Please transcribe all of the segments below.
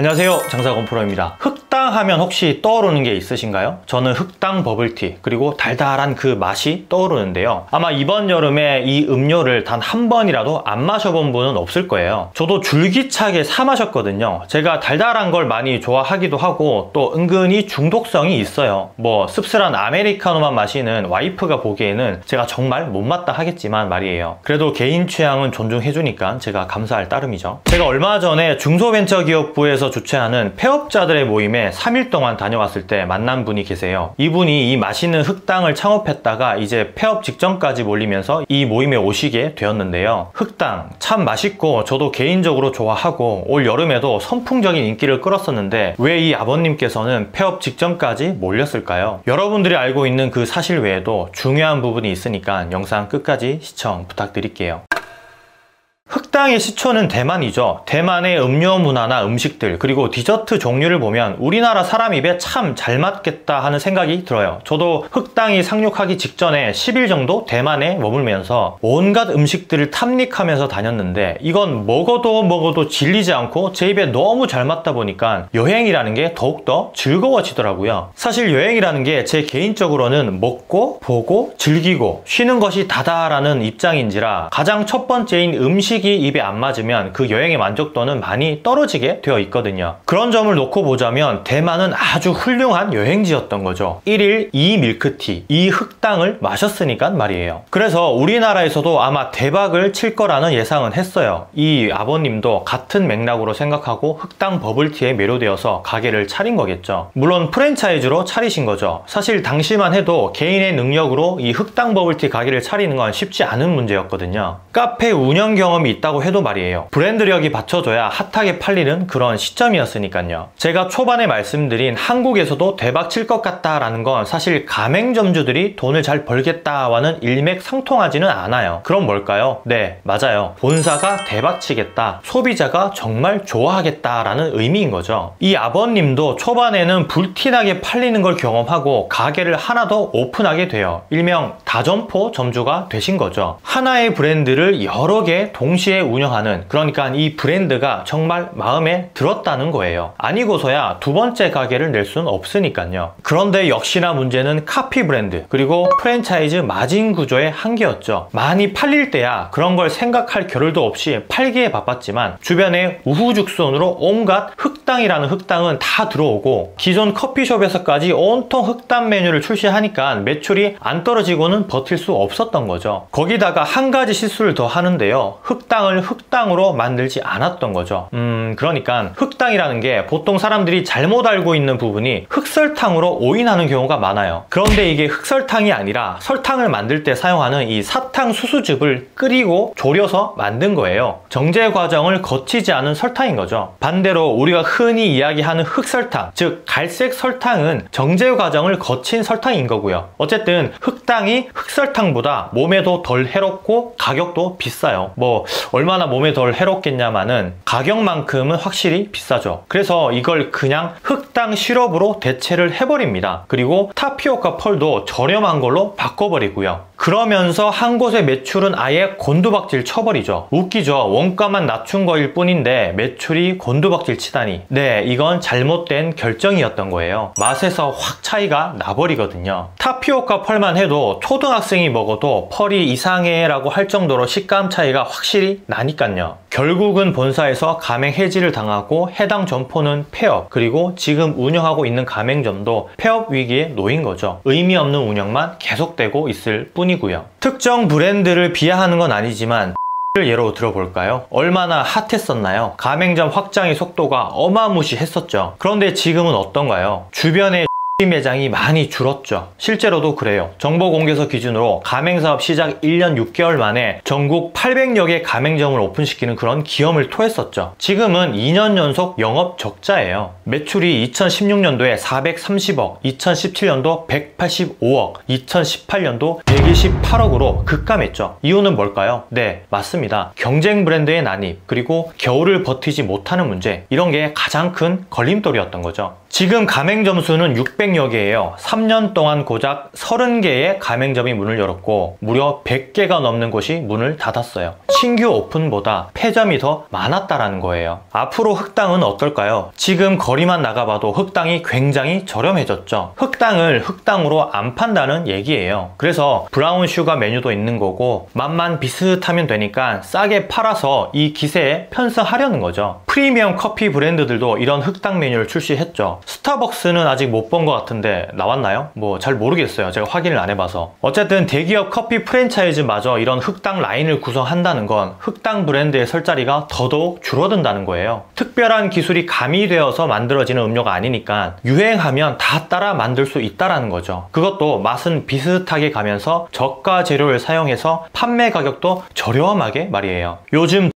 안녕하세요. 장사건 프로입니다. 흑 당 하면 혹시 떠오르는 게 있으신가요? 저는 흑당 버블티 그리고 달달한 그 맛이 떠오르는데요. 아마 이번 여름에 이 음료를 단 한 번이라도 안 마셔본 분은 없을 거예요. 저도 줄기차게 사 마셨거든요. 제가 달달한 걸 많이 좋아하기도 하고 또 은근히 중독성이 있어요. 뭐 씁쓸한 아메리카노만 마시는 와이프가 보기에는 제가 정말 못마땅 하겠지만 말이에요. 그래도 개인 취향은 존중해주니까 제가 감사할 따름이죠. 제가 얼마 전에 중소벤처기업부에서 주최하는 폐업자들의 모임에 3일 동안 다녀왔을 때 만난 분이 계세요. 이분이 이 맛있는 흑당을 창업했다가 이제 폐업 직전까지 몰리면서 이 모임에 오시게 되었는데요. 흑당 참 맛있고 저도 개인적으로 좋아하고 올 여름에도 선풍적인 인기를 끌었었는데 왜 이 아버님께서는 폐업 직전까지 몰렸을까요? 여러분들이 알고 있는 그 사실 외에도 중요한 부분이 있으니까 영상 끝까지 시청 부탁드릴게요. 흑당의 시초는 대만이죠. 대만의 음료 문화나 음식들 그리고 디저트 종류를 보면 우리나라 사람 입에 참 잘 맞겠다 하는 생각이 들어요. 저도 흑당이 상륙하기 직전에 10일 정도 대만에 머물면서 온갖 음식들을 탐닉하면서 다녔는데 이건 먹어도 먹어도 질리지 않고 제 입에 너무 잘 맞다 보니까 여행이라는 게 더욱더 즐거워지더라고요. 사실 여행이라는 게 제 개인적으로는 먹고 보고 즐기고 쉬는 것이 다다라는 입장인지라 가장 첫 번째인 음식 음식이 입에 안 맞으면 그 여행의 만족도는 많이 떨어지게 되어 있거든요. 그런 점을 놓고 보자면 대만은 아주 훌륭한 여행지였던 거죠. 1일 2 밀크티, 2 흑당을 마셨으니까 말이에요. 그래서 우리나라에서도 아마 대박을 칠 거라는 예상은 했어요. 이 아버님도 같은 맥락으로 생각하고 흑당 버블티에 매료되어서 가게를 차린 거겠죠. 물론 프랜차이즈로 차리신 거죠. 사실 당시만 해도 개인의 능력으로 이 흑당 버블티 가게를 차리는 건 쉽지 않은 문제였거든요. 카페 운영 경험이 있다고 해도 말이에요. 브랜드력이 받쳐줘야 핫하게 팔리는 그런 시점이었으니까요. 제가 초반에 말씀드린 한국에서도 대박 칠 것 같다라는 건 사실 가맹점주들이 돈을 잘 벌겠다와는 일맥상통하지는 않아요. 그럼 뭘까요? 네, 맞아요. 본사가 대박 치겠다. 소비자가 정말 좋아하겠다라는 의미인 거죠. 이 아버님도 초반에는 불티나게 팔리는 걸 경험하고 가게를 하나 더 오픈하게 돼요. 일명 다점포 점주가 되신 거죠. 하나의 브랜드를 여러 개 동시에 동시에 운영하는 그러니까 이 브랜드가 정말 마음에 들었다는 거예요. 아니고서야 두 번째 가게를 낼 수는 없으니까요. 그런데 역시나 문제는 카피 브랜드 그리고 프랜차이즈 마진 구조의 한계였죠. 많이 팔릴 때야 그런 걸 생각할 겨를도 없이 팔기에 바빴지만 주변에 우후죽순으로 온갖 흑당이라는 흑당은 다 들어오고 기존 커피숍에서까지 온통 흑당 메뉴를 출시하니까 매출이 안 떨어지고는 버틸 수 없었던 거죠. 거기다가 한 가지 실수를 더 하는데요. 흑 흑당을 흑당으로 만들지 않았던 거죠. 음, 그러니까 흑당이라는 게 보통 사람들이 잘못 알고 있는 부분이 흑설탕으로 오인하는 경우가 많아요. 그런데 이게 흑설탕이 아니라 설탕을 만들 때 사용하는 이 사탕 수수즙을 끓이고 졸여서 만든 거예요. 정제 과정을 거치지 않은 설탕인 거죠. 반대로 우리가 흔히 이야기하는 흑설탕, 즉 갈색 설탕은 정제 과정을 거친 설탕인 거고요. 어쨌든 흑당이 흑설탕보다 몸에도 덜 해롭고 가격도 비싸요. 뭐 얼마나 몸에 덜 해롭겠냐마는 가격만큼은 확실히 비싸죠. 그래서 이걸 그냥 흑당 시럽으로 대체를 해버립니다. 그리고 타피오카 펄도 저렴한 걸로 바꿔버리고요. 그러면서 한 곳의 매출은 아예 곤두박질 쳐버리죠. 웃기죠. 원가만 낮춘 거일 뿐인데 매출이 곤두박질 치다니. 네, 이건 잘못된 결정이었던 거예요. 맛에서 확 차이가 나버리거든요. 타피오카 펄만 해도 초등학생이 먹어도 펄이 이상해 라고 할 정도로 식감 차이가 확실히 나니깐요. 결국은 본사에서 가맹 해지를 당하고 해당 점포는 폐업 그리고 지금 운영하고 있는 가맹점도 폐업 위기에 놓인 거죠. 의미 없는 운영만 계속되고 있을 뿐이고요. 특정 브랜드를 비하하는 건 아니지만 예로 들어볼까요? 얼마나 핫했었나요? 가맹점 확장의 속도가 어마무시했었죠. 그런데 지금은 어떤가요? 주변에 매장이 많이 줄었죠. 실제로도 그래요. 정보공개서 기준으로 가맹사업 시작 1년 6개월 만에 전국 800여 개 가맹점을 오픈시키는 그런 기염을 토했었죠. 지금은 2년 연속 영업 적자예요. 매출이 2016년도에 430억, 2017년도 185억, 2018년도 128억으로 급감했죠. 이유는 뭘까요? 네, 맞습니다. 경쟁 브랜드의 난입, 그리고 겨울을 버티지 못하는 문제, 이런 게 가장 큰 걸림돌이었던 거죠. 지금 가맹점 수는 600 300여 개예요. 3년 동안 고작 30개의 가맹점이 문을 열었고 무려 100개가 넘는 곳이 문을 닫았어요. 신규 오픈보다 폐점이 더 많았다라는 거예요. 앞으로 흑당은 어떨까요? 지금 거리만 나가봐도 흑당이 굉장히 저렴해졌죠. 흑당을 흑당으로 안 판다는 얘기예요. 그래서 brown sugar 메뉴도 있는 거고 맛만 비슷하면 되니까 싸게 팔아서 이 기세에 편승하려는 거죠. 프리미엄 커피 브랜드들도 이런 흑당 메뉴를 출시했죠. 스타벅스는 아직 못 본 것 같은데 나왔나요? 뭐 잘 모르겠어요. 제가 확인을 안 해봐서. 어쨌든 대기업 커피 프랜차이즈마저 이런 흑당 라인을 구성한다는 건 흑당 브랜드의 설 자리가 더더욱 줄어든다는 거예요. 특별한 기술이 가미되어서 만들어지는 음료가 아니니까 유행하면 다 따라 만들 수 있다라는 거죠. 그것도 맛은 비슷하게 가면서 저가 재료를 사용해서 판매 가격도 저렴하게 말이에요. 요즘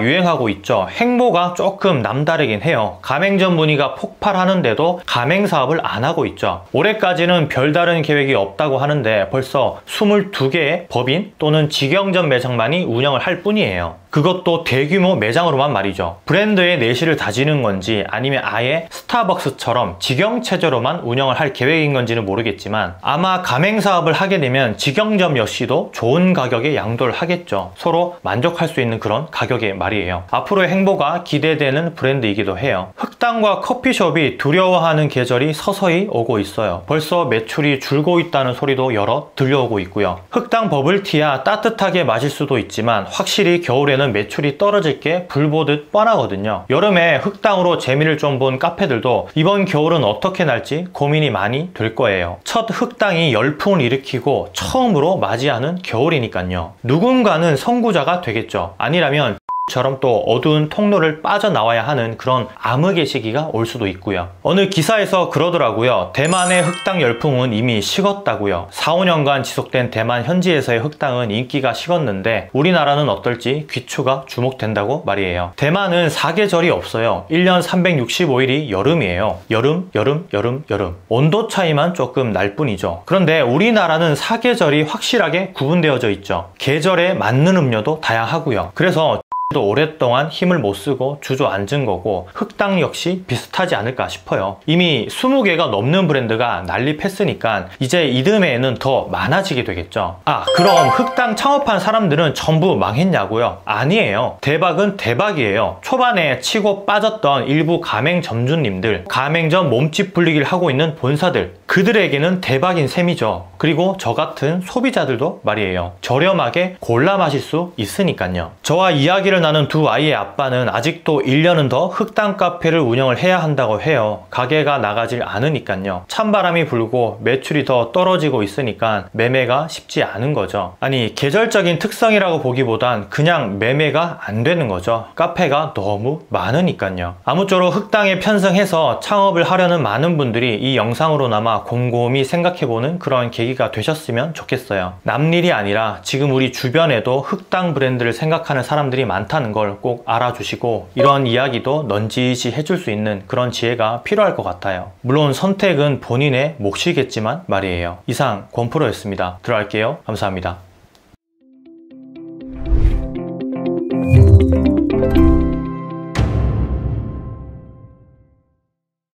유행하고 있죠. 행보가 조금 남다르긴 해요. 가맹점 문의가 폭발하는데도 가맹 사업을 안 하고 있죠. 올해까지는 별다른 계획이 없다고 하는데 벌써 22개의 법인 또는 직영점 매장만이 운영을 할 뿐이에요. 그것도 대규모 매장으로만 말이죠. 브랜드의 내실을 다지는 건지 아니면 아예 스타벅스처럼 직영 체제로만 운영을 할 계획인 건지는 모르겠지만 아마 가맹 사업을 하게 되면 직영점 역시도 좋은 가격에 양도를 하겠죠. 서로 만족할 수 있는 그런 가격의 말이에요. 앞으로의 행보가 기대되는 브랜드이기도 해요. 흑당과 커피숍이 두려워하는 계절이 서서히 오고 있어요. 벌써 매출이 줄고 있다는 소리도 여러 들려오고 있고요. 흑당 버블티야 따뜻하게 마실 수도 있지만 확실히 겨울에는 되면 매출이 떨어질 게 불보듯 뻔하거든요. 여름에 흑당으로 재미를 좀 본 카페들도 이번 겨울은 어떻게 날지 고민이 많이 될 거예요. 첫 흑당이 열풍을 일으키고 처음으로 맞이하는 겨울이니까요. 누군가는 선구자가 되겠죠. 아니라면 처럼 또 어두운 통로를 빠져나와야 하는 그런 암흑의 시기가 올 수도 있고요. 어느 기사에서 그러더라고요. 대만의 흑당 열풍은 이미 식었다고요. 4, 5년간 지속된 대만 현지에서의 흑당은 인기가 식었는데 우리나라는 어떨지 귀추가 주목된다고 말이에요. 대만은 사계절이 없어요. 1년 365일이 여름이에요. 여름, 여름, 여름, 여름. 온도 차이만 조금 날 뿐이죠. 그런데 우리나라는 사계절이 확실하게 구분되어져 있죠. 계절에 맞는 음료도 다양하고요. 그래서 또 오랫동안 힘을 못 쓰고 주저앉은 거고 흑당 역시 비슷하지 않을까 싶어요. 이미 20개가 넘는 브랜드가 난립했으니까 이제 이듬해에는 더 많아지게 되겠죠. 아 그럼 흑당 창업한 사람들은 전부 망했냐고요? 아니에요. 대박은 대박이에요. 초반에 치고 빠졌던 일부 가맹점주님들 가맹점 몸집 불리기를 하고 있는 본사들 그들에게는 대박인 셈이죠 그리고 저 같은 소비자들도 말이에요 저렴하게 골라 마실 수 있으니까요 저와 이야기를 나눈 두 아이의 아빠는 아직도 1년은 더 흑당 카페를 운영을 해야 한다고 해요. 가게가 나가질 않으니까요. 찬바람이 불고 매출이 더 떨어지고 있으니까 매매가 쉽지 않은 거죠. 아니 계절적인 특성이라고 보기보단 그냥 매매가 안 되는 거죠. 카페가 너무 많으니까요. 아무쪼록 흑당에 편성해서 창업을 하려는 많은 분들이 이 영상으로나마 곰곰이 생각해보는 그런 계기가 되셨으면 좋겠어요. 남일이 아니라 지금 우리 주변에도 흑당 브랜드를 생각하는 사람들이 많다 않다는 걸 꼭 알아주시고 이런 이야기도 넌지시 해줄 수 있는 그런 지혜가 필요할 것 같아요. 물론 선택은 본인의 몫이겠지만 말이에요. 이상 권프로였습니다. 들어갈게요. 감사합니다.